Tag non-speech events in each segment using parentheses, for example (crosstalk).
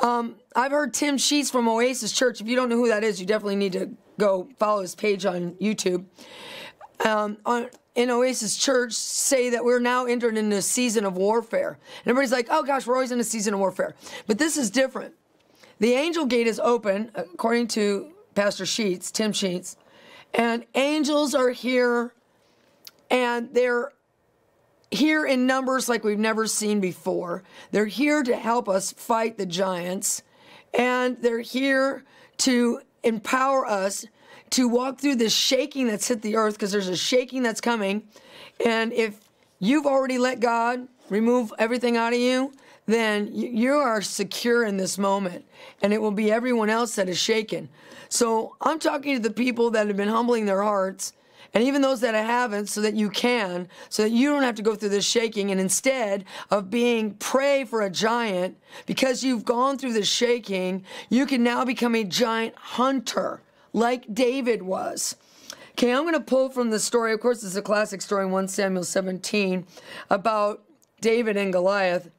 Um, I've heard Tim Sheets from Oasis Church. If you don't know who that is, you definitely need to go follow his page on YouTube. Um, on, in Oasis Church say that we're now entering into a season of warfare. And everybody's like, oh gosh, we're always in a season of warfare. But this is different. The angel gate is open, according to Pastor Sheets, Tim Sheets, and angels are here and they're here in numbers like we've never seen before. They're here to help us fight the giants, and they're here to empower us to walk through this shaking that's hit the earth because there's a shaking that's coming. And if you've already let God remove everything out of you, then you are secure in this moment, and it will be everyone else that is shaken. So I'm talking to the people that have been humbling their hearts and even those that I haven't, so that you can, so that you don't have to go through this shaking. And instead of being prey for a giant, because you've gone through the shaking, you can now become a giant hunter, like David was. Okay, I'm going to pull from the story. Of course, it's a classic story in 1 Samuel 17 about David and Goliath.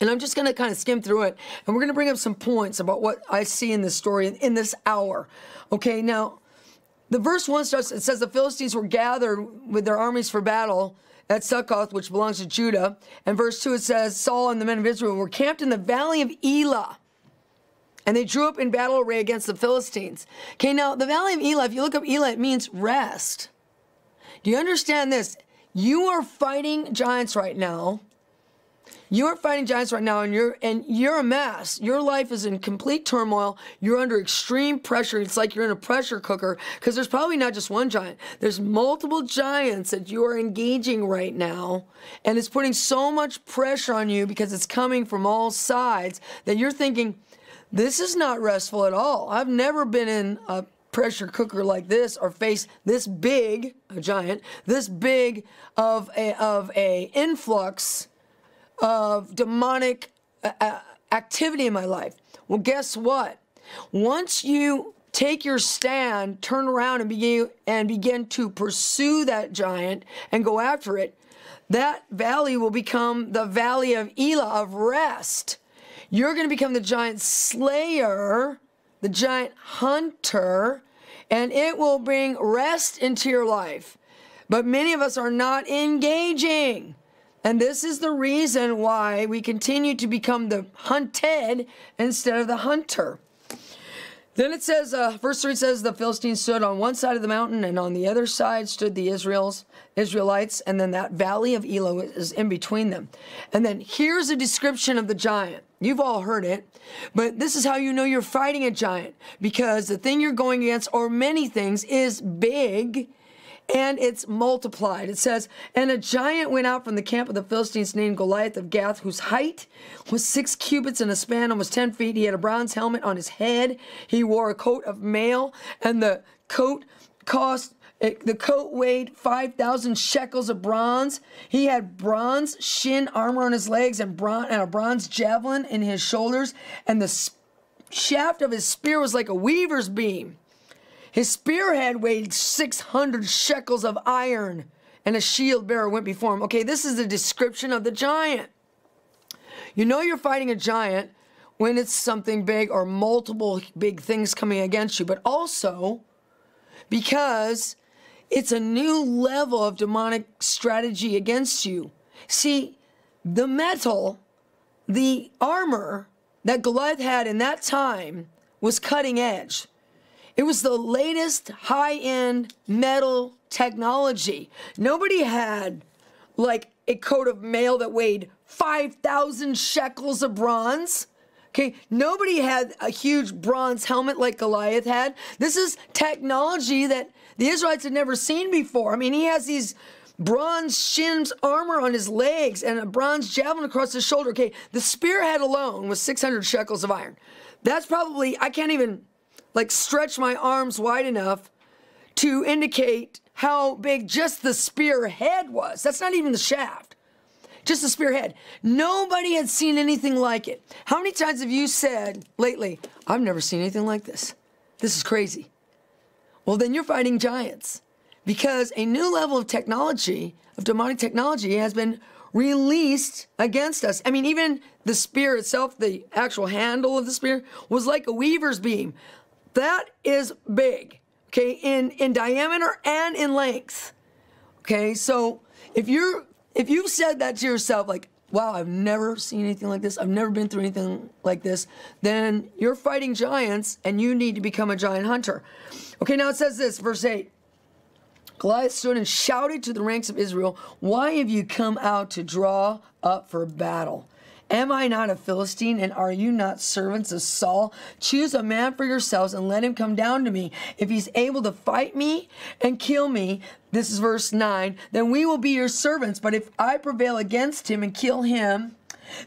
And I'm just going to kind of skim through it. And we're going to bring up some points about what I see in this story in this hour. Okay, now the verse 1 starts, it says the Philistines were gathered with their armies for battle at Succoth, which belongs to Judah. And verse 2 it says, Saul and the men of Israel were camped in the valley of Elah. And they drew up in battle array against the Philistines. Okay, now the valley of Elah, if you look up Elah, it means rest. Do you understand this? You are fighting giants right now you're fighting giants right now and you're and you're a mess. Your life is in complete turmoil. You're under extreme pressure. It's like you're in a pressure cooker because there's probably not just one giant. There's multiple giants that you are engaging right now. And it's putting so much pressure on you because it's coming from all sides that you're thinking this is not restful at all. I've never been in a pressure cooker like this or face this big a giant this big of a of a influx of demonic uh, uh, activity in my life. Well, guess what? Once you take your stand, turn around and begin and begin to pursue that giant and go after it, that valley will become the valley of Elah of rest. You're going to become the giant slayer, the giant hunter, and it will bring rest into your life. But many of us are not engaging. And this is the reason why we continue to become the hunted instead of the hunter. Then it says, uh, verse 3 says, the Philistines stood on one side of the mountain, and on the other side stood the Israels, Israelites, and then that valley of Elah is in between them. And then here's a description of the giant. You've all heard it, but this is how you know you're fighting a giant because the thing you're going against, or many things, is big and it's multiplied. It says, And a giant went out from the camp of the Philistines named Goliath of Gath, whose height was six cubits and a span almost ten feet. He had a bronze helmet on his head. He wore a coat of mail, and the coat cost it, the coat weighed 5,000 shekels of bronze. He had bronze shin armor on his legs and, bron- and a bronze javelin in his shoulders. And the shaft of his spear was like a weaver's beam. His spearhead weighed 600 shekels of iron, and a shield bearer went before him. Okay, this is the description of the giant. You know you're fighting a giant when it's something big or multiple big things coming against you, but also because it's a new level of demonic strategy against you. See, the metal, the armor that Goliath had in that time was cutting edge. It was the latest high end metal technology. Nobody had like a coat of mail that weighed 5,000 shekels of bronze. Okay, nobody had a huge bronze helmet like Goliath had. This is technology that the Israelites had never seen before. I mean, he has these bronze shins armor on his legs and a bronze javelin across his shoulder. Okay, the spearhead alone was 600 shekels of iron. That's probably, I can't even like stretch my arms wide enough to indicate how big just the spearhead was. That's not even the shaft. Just the spearhead. Nobody had seen anything like it. How many times have you said lately, I've never seen anything like this? This is crazy. Well, then you're fighting giants because a new level of technology, of demonic technology, has been released against us. I mean, even the spear itself, the actual handle of the spear, was like a weaver's beam. That is big, okay, in, in diameter and in length. Okay, so if you're if you've said that to yourself, like, wow, I've never seen anything like this, I've never been through anything like this, then you're fighting giants and you need to become a giant hunter. Okay, now it says this, verse 8. Goliath stood and shouted to the ranks of Israel, Why have you come out to draw up for battle? Am I not a Philistine, and are you not servants of Saul? Choose a man for yourselves and let him come down to me. If he's able to fight me and kill me, this is verse 9, then we will be your servants. But if I prevail against him and kill him,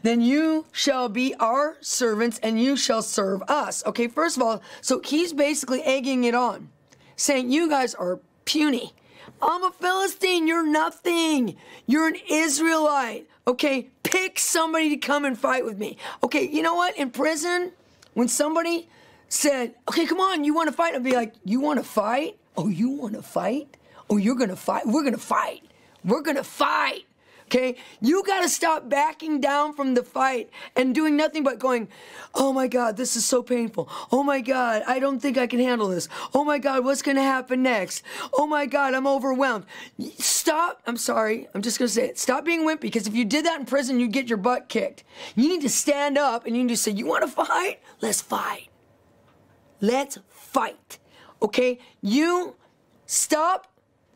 then you shall be our servants and you shall serve us. Okay, first of all, so he's basically egging it on, saying, You guys are puny. I'm a Philistine. You're nothing. You're an Israelite. Okay, pick somebody to come and fight with me. Okay, you know what? In prison, when somebody said, okay, come on, you want to fight? I'd be like, you want to fight? Oh, you want to fight? Oh, you're going to fight? We're going to fight. We're going to fight. Okay? You got to stop backing down from the fight and doing nothing but going, oh my God, this is so painful. Oh my God, I don't think I can handle this. Oh my God, what's going to happen next? Oh my God, I'm overwhelmed. Stop. I'm sorry. I'm just going to say it. Stop being wimpy because if you did that in prison, you'd get your butt kicked. You need to stand up and you need to say, you want to fight? Let's fight. Let's fight. Okay? You stop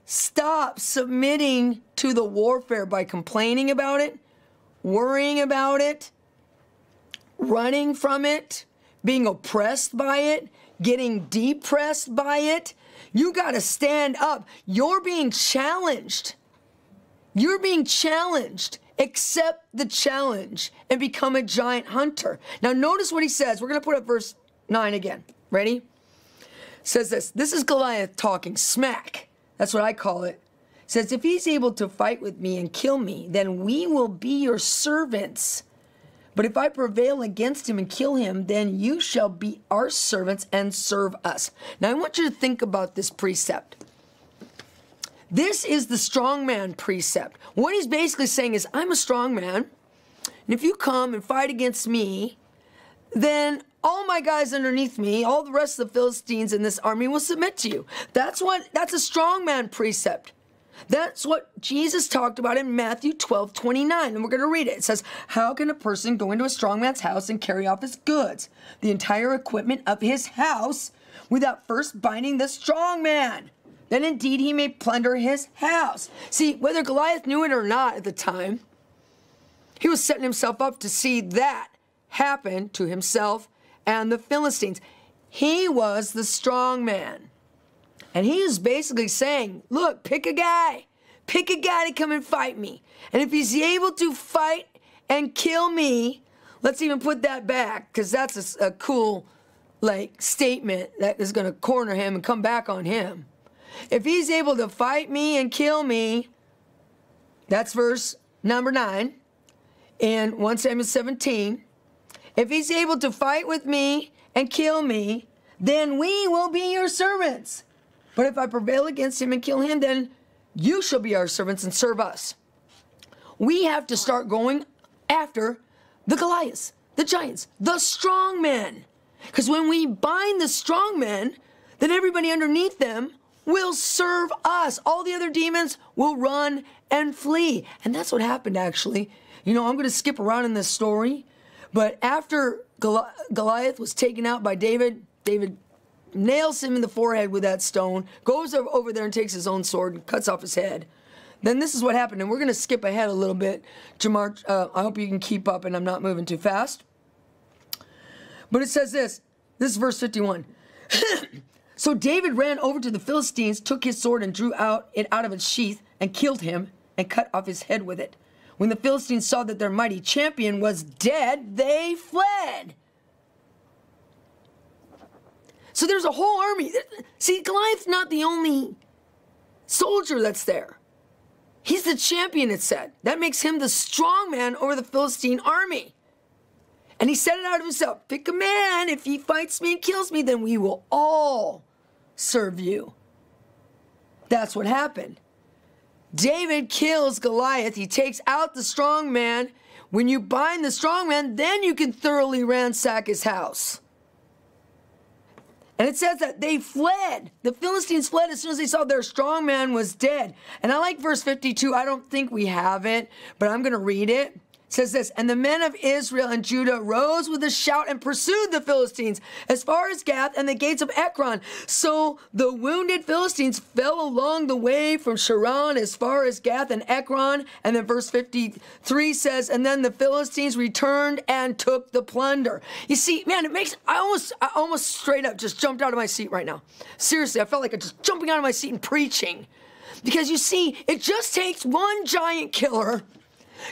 Stop submitting to the warfare by complaining about it, worrying about it, running from it, being oppressed by it, getting depressed by it. You got to stand up. You're being challenged. You're being challenged. Accept the challenge and become a giant hunter. Now, notice what he says. We're going to put up verse 9 again. Ready? Says this. This is Goliath talking smack. That's what I call it. Says, if he's able to fight with me and kill me, then we will be your servants. But if I prevail against him and kill him, then you shall be our servants and serve us. Now I want you to think about this precept. This is the strong man precept. What he's basically saying is, I'm a strong man, and if you come and fight against me, then all my guys underneath me, all the rest of the Philistines in this army will submit to you. That's what that's a strong man precept. That's what Jesus talked about in Matthew 12, 29. And we're going to read it. It says, How can a person go into a strong man's house and carry off his goods, the entire equipment of his house, without first binding the strong man? Then indeed he may plunder his house. See, whether Goliath knew it or not at the time, he was setting himself up to see that happen to himself and the Philistines. He was the strong man. And he is basically saying, look, pick a guy. Pick a guy to come and fight me. And if he's able to fight and kill me, let's even put that back, because that's a, a cool like statement that is going to corner him and come back on him. If he's able to fight me and kill me, that's verse number 9 in 1 Samuel 17. If he's able to fight with me and kill me, then we will be your servants. But if I prevail against him and kill him, then you shall be our servants and serve us. We have to start going after the Goliaths, the giants, the strong men. Because when we bind the strong men, then everybody underneath them will serve us. All the other demons will run and flee. And that's what happened, actually. You know, I'm going to skip around in this story but after Goliath was taken out by David, David nails him in the forehead with that stone, goes over there and takes his own sword and cuts off his head. Then this is what happened, and we're going to skip ahead a little bit. Jamar, uh, I hope you can keep up and I'm not moving too fast. But it says this this is verse 51. (coughs) so David ran over to the Philistines, took his sword, and drew out it out of its sheath, and killed him, and cut off his head with it. When the Philistines saw that their mighty champion was dead, they fled. So there's a whole army. See, Goliath's not the only soldier that's there. He's the champion, it said. That makes him the strong man over the Philistine army. And he said it out of himself Pick a man. If he fights me and kills me, then we will all serve you. That's what happened. David kills Goliath. He takes out the strong man. When you bind the strong man, then you can thoroughly ransack his house. And it says that they fled. The Philistines fled as soon as they saw their strong man was dead. And I like verse 52. I don't think we have it, but I'm going to read it says this, and the men of Israel and Judah rose with a shout and pursued the Philistines as far as Gath and the gates of Ekron. So the wounded Philistines fell along the way from Sharon as far as Gath and Ekron. And then verse 53 says, and then the Philistines returned and took the plunder. You see, man, it makes, I almost, I almost straight up just jumped out of my seat right now. Seriously, I felt like I just jumping out of my seat and preaching. Because you see, it just takes one giant killer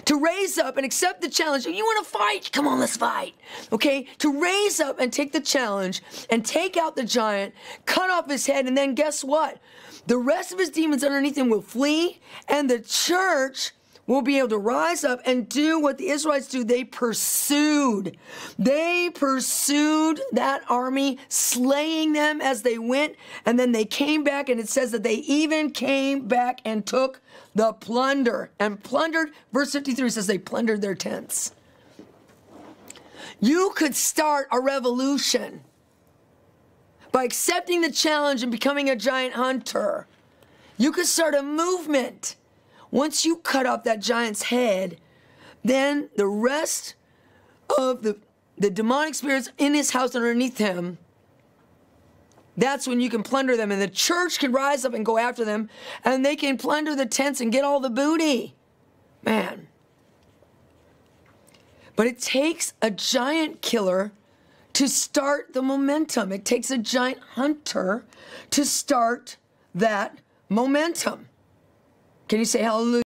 to raise up and accept the challenge. You want to fight? Come on, let's fight. Okay? To raise up and take the challenge and take out the giant, cut off his head, and then guess what? The rest of his demons underneath him will flee, and the church will be able to rise up and do what the Israelites do. They pursued. They pursued that army, slaying them as they went, and then they came back, and it says that they even came back and took the plunder. And plundered, verse 53 says they plundered their tents. You could start a revolution by accepting the challenge and becoming a giant hunter. You could start a movement once you cut off that giant's head, then the rest of the, the demonic spirits in his house underneath him, that's when you can plunder them. And the church can rise up and go after them, and they can plunder the tents and get all the booty. Man. But it takes a giant killer to start the momentum. It takes a giant hunter to start that momentum. Can you say hallelujah?